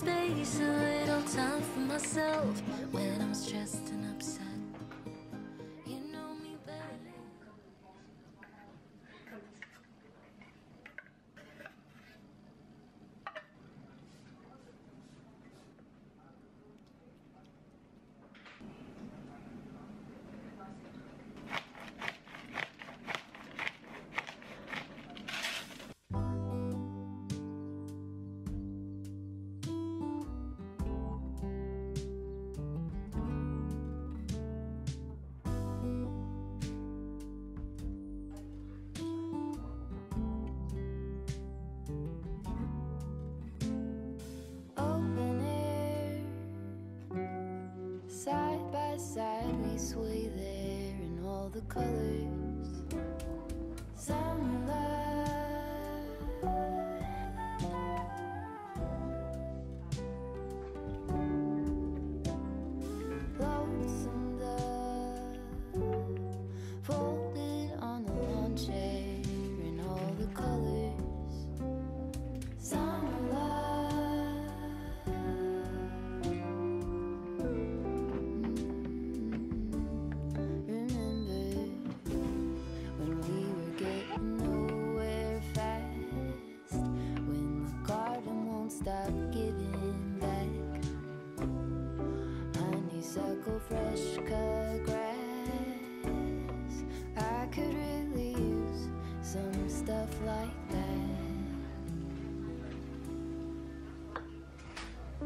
space, a little time for myself when I'm stressed and upset. the colors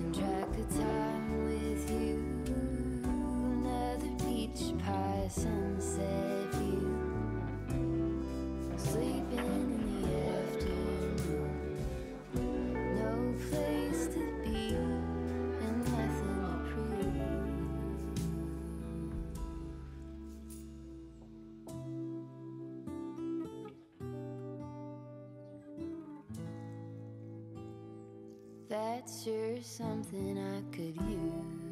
losing track of time. That's sure something I could use.